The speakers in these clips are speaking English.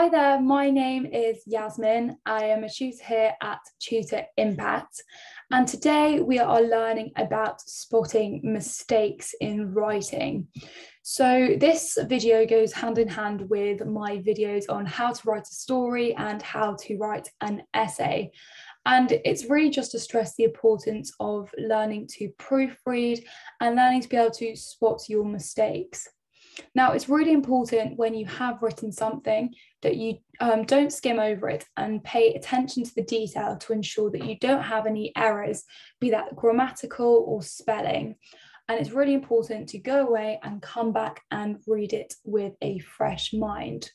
Hi there, my name is Yasmin. I am a tutor here at Tutor Impact, and today we are learning about spotting mistakes in writing. So, this video goes hand in hand with my videos on how to write a story and how to write an essay. And it's really just to stress the importance of learning to proofread and learning to be able to spot your mistakes. Now, it's really important when you have written something that you um, don't skim over it and pay attention to the detail to ensure that you don't have any errors, be that grammatical or spelling. And it's really important to go away and come back and read it with a fresh mind.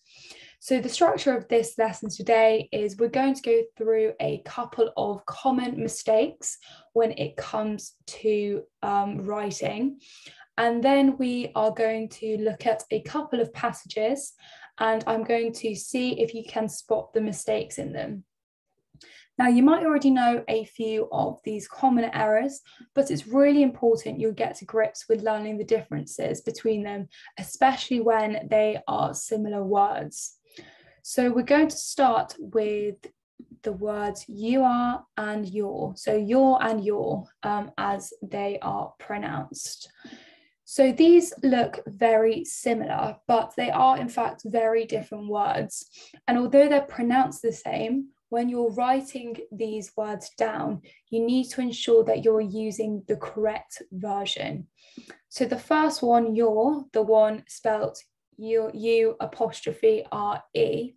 So, the structure of this lesson today is we're going to go through a couple of common mistakes when it comes to um, writing. And then we are going to look at a couple of passages and I'm going to see if you can spot the mistakes in them. Now, you might already know a few of these common errors, but it's really important you'll get to grips with learning the differences between them, especially when they are similar words. So we're going to start with the words you are and your. So your and your um, as they are pronounced. So these look very similar, but they are in fact very different words. And although they're pronounced the same, when you're writing these words down, you need to ensure that you're using the correct version. So the first one, you're, the one spelt U, U apostrophe R E,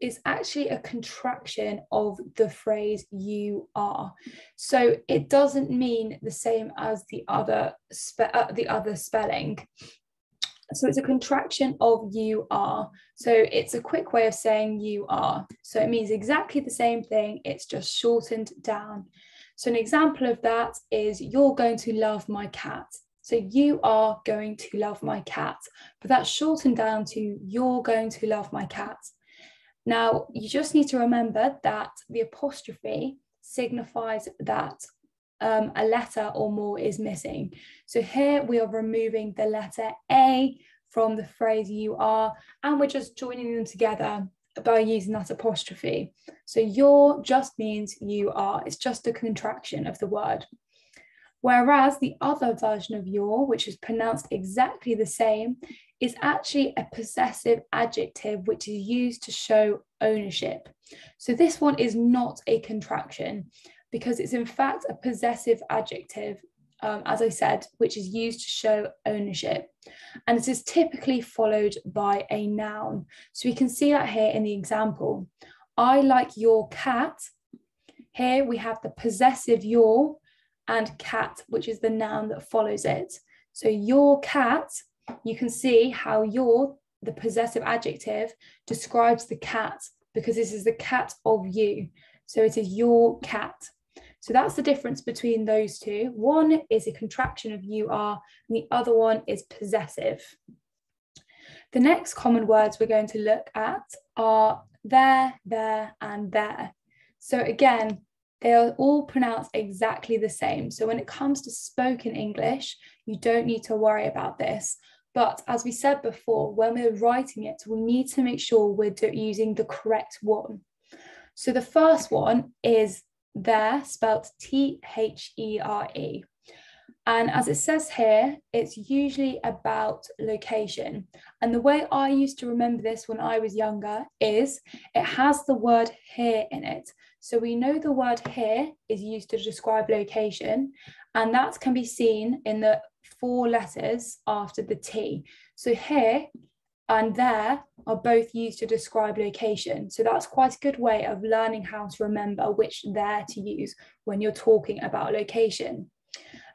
is actually a contraction of the phrase you are. So it doesn't mean the same as the other spe- uh, the other spelling. So it's a contraction of you are. So it's a quick way of saying you are. So it means exactly the same thing, it's just shortened down. So an example of that is you're going to love my cat. So you are going to love my cat, but that's shortened down to you're going to love my cat. Now, you just need to remember that the apostrophe signifies that um, a letter or more is missing. So here we are removing the letter A from the phrase you are, and we're just joining them together by using that apostrophe. So you're just means you are, it's just a contraction of the word. Whereas the other version of your, which is pronounced exactly the same, is actually a possessive adjective which is used to show ownership. So this one is not a contraction because it's in fact a possessive adjective, um, as I said, which is used to show ownership. And it is typically followed by a noun. So we can see that here in the example. I like your cat. Here we have the possessive your and cat, which is the noun that follows it. So your cat you can see how your, the possessive adjective, describes the cat because this is the cat of you. So it is your cat. So that's the difference between those two. One is a contraction of you are, and the other one is possessive. The next common words we're going to look at are there, there, and there. So again, they are all pronounced exactly the same. So when it comes to spoken English, you don't need to worry about this. But as we said before, when we're writing it, we need to make sure we're using the correct one. So the first one is there, spelled T H E R E. And as it says here, it's usually about location. And the way I used to remember this when I was younger is it has the word here in it. So we know the word here is used to describe location, and that can be seen in the four letters after the T. So here and there are both used to describe location. So that's quite a good way of learning how to remember which there to use when you're talking about location.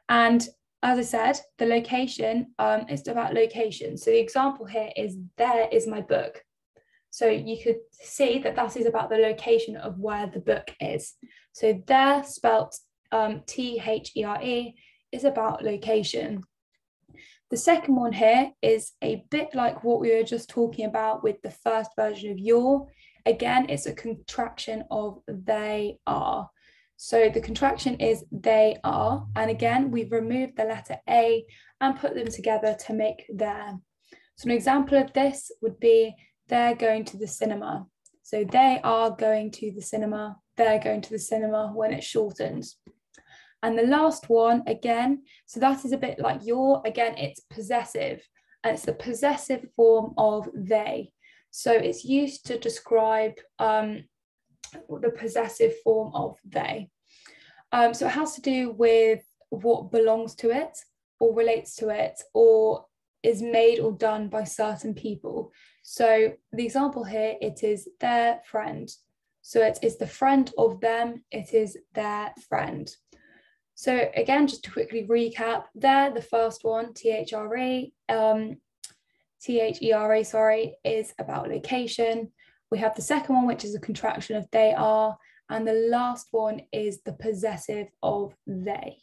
And as I said, the location um, is about location. So the example here is there is my book. So you could see that that is about the location of where the book is. So there spelt um, T-H-E-R-E is about location. The second one here is a bit like what we were just talking about with the first version of your. Again, it's a contraction of they are. So the contraction is they are. And again, we've removed the letter A and put them together to make they're. So an example of this would be they're going to the cinema. So they are going to the cinema, they're going to the cinema when it shortens. And the last one, again, so that is a bit like your, again, it's possessive and it's the possessive form of they. So it's used to describe um, the possessive form of they. Um, so it has to do with what belongs to it or relates to it or is made or done by certain people. So the example here, it is their friend. So it is the friend of them, it is their friend. So again, just to quickly recap, there, the first one, THRE, um, THERA, sorry, is about location. We have the second one, which is a contraction of they are. And the last one is the possessive of they.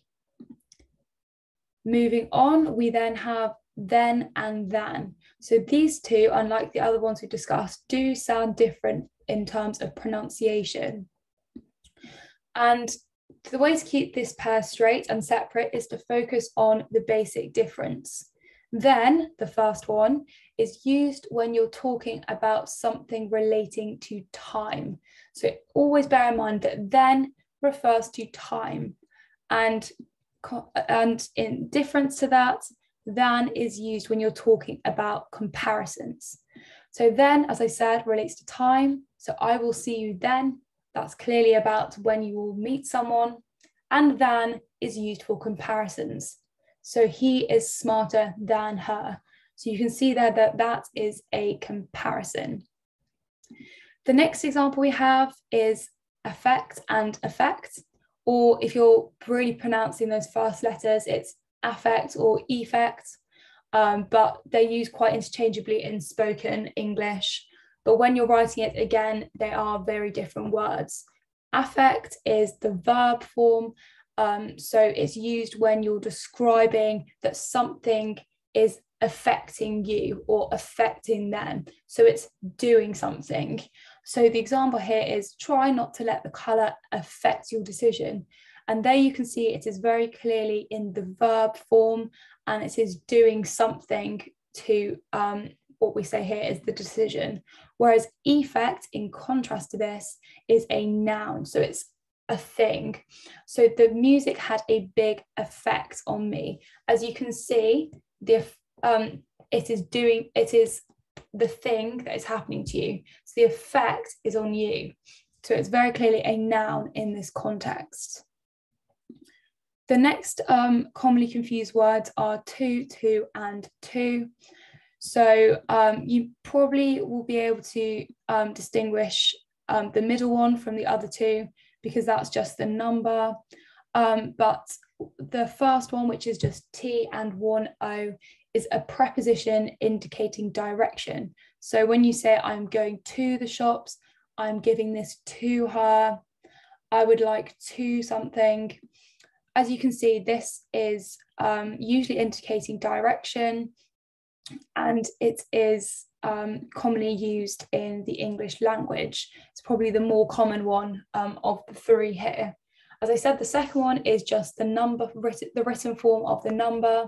Moving on, we then have then and than. So these two, unlike the other ones we discussed, do sound different in terms of pronunciation. And the way to keep this pair straight and separate is to focus on the basic difference. Then, the first one is used when you're talking about something relating to time. So always bear in mind that then refers to time. And, and in difference to that, than is used when you're talking about comparisons. So then, as I said, relates to time. So I will see you then that's clearly about when you will meet someone. And than is used for comparisons. So he is smarter than her. So you can see there that that is a comparison. The next example we have is affect and effect, or if you're really pronouncing those first letters, it's affect or effect, um, but they're used quite interchangeably in spoken English. But when you're writing it again, they are very different words. Affect is the verb form. Um, so it's used when you're describing that something is affecting you or affecting them. So it's doing something. So the example here is try not to let the colour affect your decision. And there you can see it is very clearly in the verb form and it is doing something to um, what we say here is the decision. Whereas effect, in contrast to this, is a noun. So it's a thing. So the music had a big effect on me. As you can see, the um, it is doing it is the thing that is happening to you. So the effect is on you. So it's very clearly a noun in this context. The next um, commonly confused words are to, to, and to. So um, you probably will be able to um, distinguish um, the middle one from the other two because that's just the number. Um, but the first one, which is just T and one O, is a preposition indicating direction. So when you say I'm going to the shops, I'm giving this to her, I would like to something. As you can see, this is um, usually indicating direction and it is um, commonly used in the English language. It's probably the more common one um, of the three here. As I said, the second one is just the number, written, the written form of the number.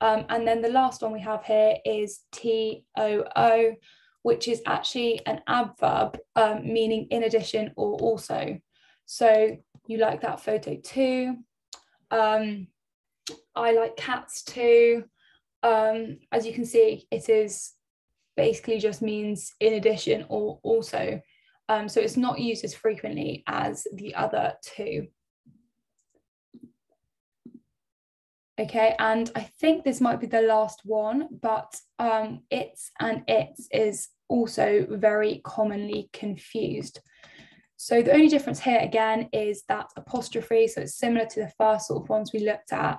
Um, and then the last one we have here is TOO, which is actually an adverb um, meaning in addition or also. So you like that photo too. Um, I like cats too um, as you can see, it is basically just means in addition or also. Um, so it's not used as frequently as the other two. Okay, and I think this might be the last one, but um, it's and its is also very commonly confused. So the only difference here again is that apostrophe, so it's similar to the first sort of ones we looked at.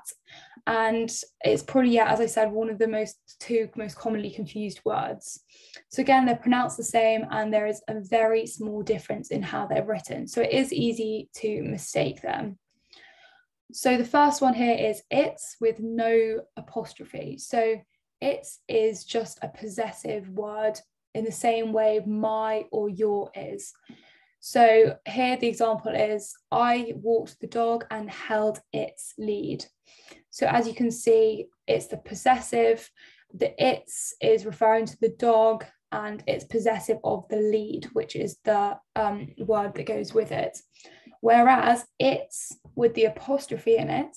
And it's probably, yeah, as I said, one of the most two most commonly confused words. So again, they're pronounced the same and there is a very small difference in how they're written. So it is easy to mistake them. So the first one here is it's with no apostrophe. So it is is just a possessive word in the same way my or your is. So here the example is I walked the dog and held its lead. So as you can see, it's the possessive, the its is referring to the dog, and it's possessive of the lead, which is the um, word that goes with it. Whereas it's with the apostrophe in it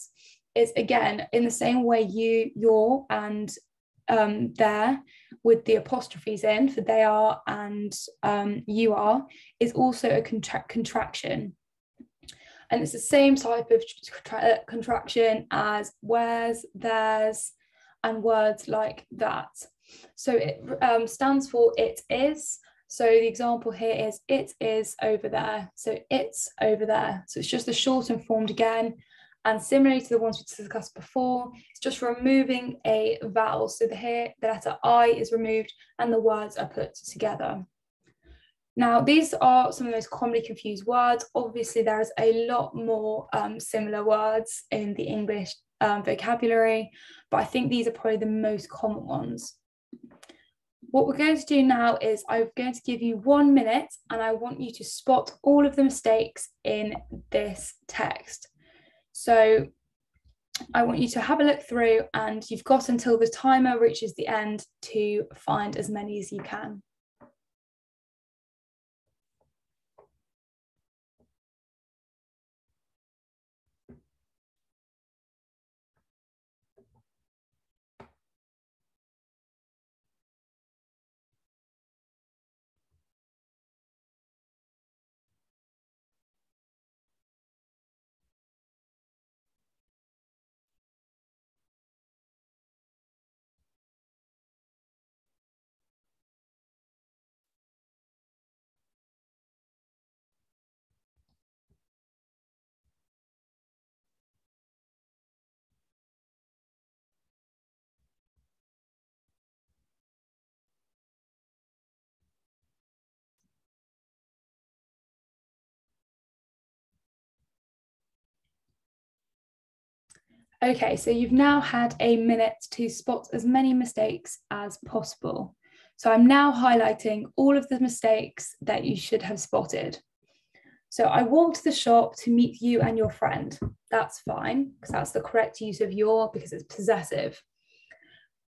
is again in the same way you, your, and um, there with the apostrophes in for they are and um, you are is also a contra- contraction. And it's the same type of contra- contraction as where's, there's, and words like that. So it um, stands for it is. So the example here is it is over there. So it's over there. So it's just the shortened form again. And similarly to the ones we discussed before, it's just removing a vowel. So the here, the letter I is removed and the words are put together. Now, these are some of the most commonly confused words. Obviously, there is a lot more um, similar words in the English um, vocabulary, but I think these are probably the most common ones. What we're going to do now is I'm going to give you one minute and I want you to spot all of the mistakes in this text. So I want you to have a look through and you've got until the timer reaches the end to find as many as you can. Okay, so you've now had a minute to spot as many mistakes as possible. So I'm now highlighting all of the mistakes that you should have spotted. So I walked the shop to meet you and your friend. That's fine, because that's the correct use of your because it's possessive.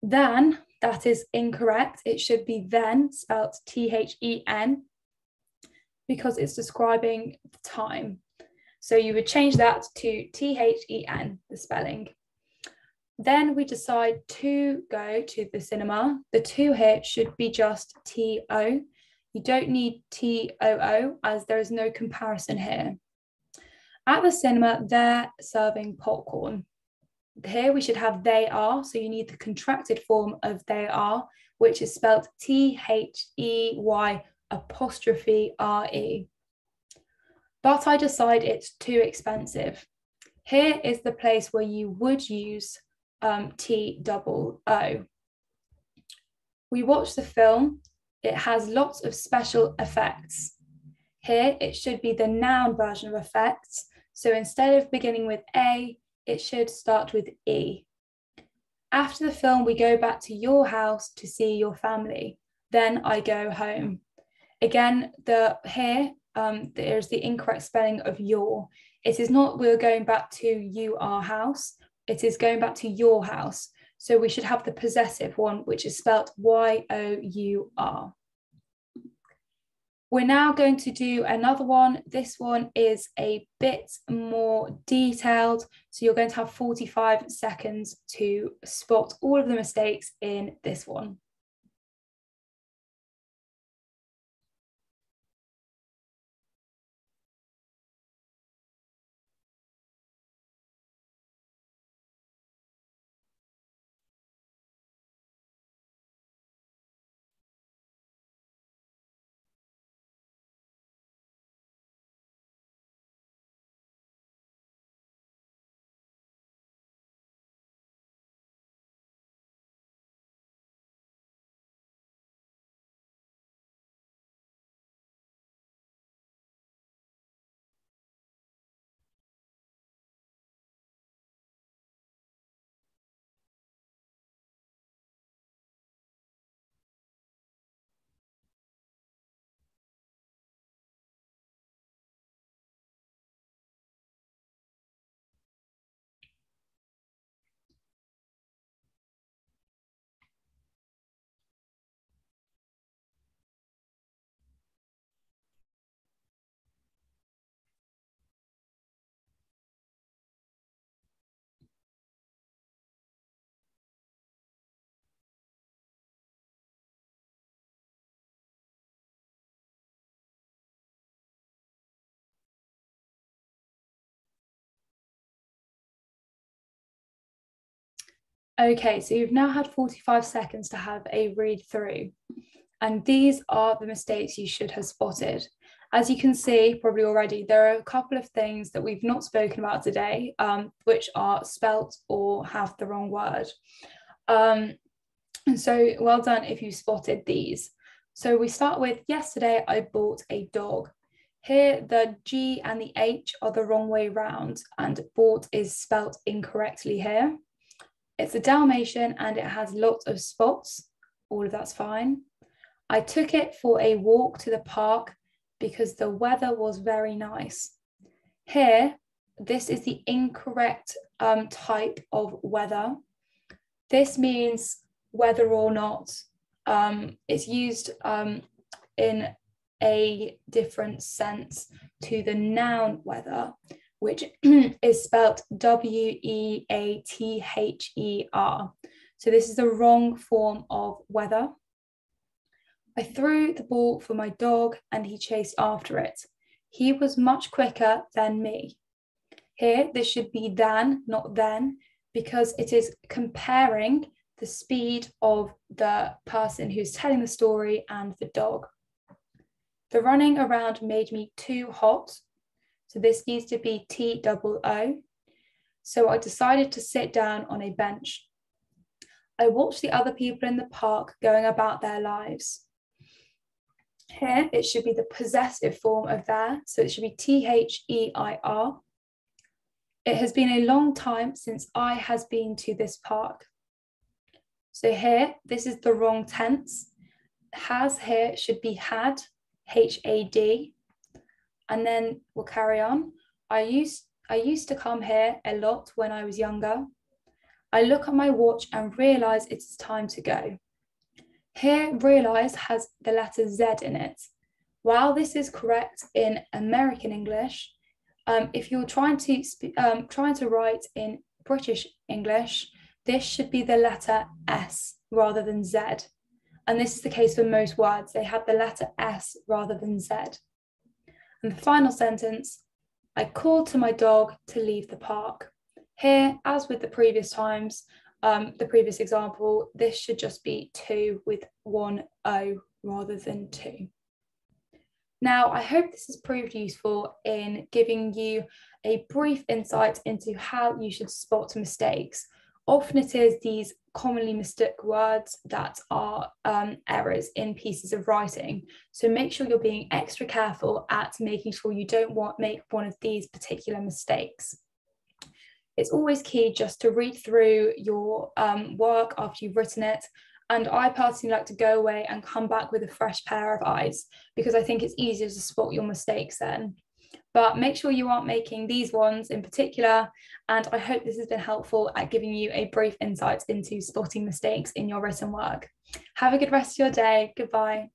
Then, that is incorrect. It should be then, spelt T-H-E-N, because it's describing the time. So you would change that to T-H-E-N, the spelling. Then we decide to go to the cinema. The two here should be just T-O. You don't need T-O-O as there is no comparison here. At the cinema, they're serving popcorn. Here we should have they are, so you need the contracted form of they are, which is spelled T-H-E-Y apostrophe R-E but I decide it's too expensive. Here is the place where you would use um, T double O. We watch the film. It has lots of special effects. Here it should be the noun version of effects. So instead of beginning with A, it should start with E. After the film, we go back to your house to see your family. Then I go home. Again, the here um, there's the incorrect spelling of your. It is not we're going back to you, our house. It is going back to your house. So we should have the possessive one, which is spelt Y O U R. We're now going to do another one. This one is a bit more detailed. So you're going to have 45 seconds to spot all of the mistakes in this one. Okay, so you've now had 45 seconds to have a read through. And these are the mistakes you should have spotted. As you can see, probably already, there are a couple of things that we've not spoken about today, um, which are spelt or have the wrong word. Um, and so well done if you spotted these. So we start with yesterday I bought a dog. Here the G and the H are the wrong way round and bought is spelt incorrectly here. It's a Dalmatian and it has lots of spots. All of that's fine. I took it for a walk to the park because the weather was very nice. Here, this is the incorrect um, type of weather. This means whether or not um, it's used um, in a different sense to the noun weather, which is spelt W E A T H E R. So this is the wrong form of weather. I threw the ball for my dog and he chased after it. He was much quicker than me. Here, this should be than, not then, because it is comparing the speed of the person who's telling the story and the dog. The running around made me too hot. So this needs to be T double O. So I decided to sit down on a bench. I watched the other people in the park going about their lives. Here, it should be the possessive form of there. So it should be T H E I R. It has been a long time since I has been to this park. So here, this is the wrong tense. Has here should be had, H A D. And then we'll carry on. I used I used to come here a lot when I was younger. I look at my watch and realize it's time to go. Here, realize has the letter Z in it. While this is correct in American English, um, if you're trying to um, trying to write in British English, this should be the letter S rather than Z. And this is the case for most words. They have the letter S rather than Z. And the final sentence, I called to my dog to leave the park. Here, as with the previous times, um, the previous example, this should just be to with one O rather than two. Now, I hope this has proved useful in giving you a brief insight into how you should spot mistakes. Often it is these commonly mistook words that are um, errors in pieces of writing. So make sure you're being extra careful at making sure you don't want make one of these particular mistakes it's always key just to read through your um, work after you've written it. And I personally like to go away and come back with a fresh pair of eyes because I think it's easier to spot your mistakes then. But make sure you aren't making these ones in particular. And I hope this has been helpful at giving you a brief insight into spotting mistakes in your written work. Have a good rest of your day. Goodbye.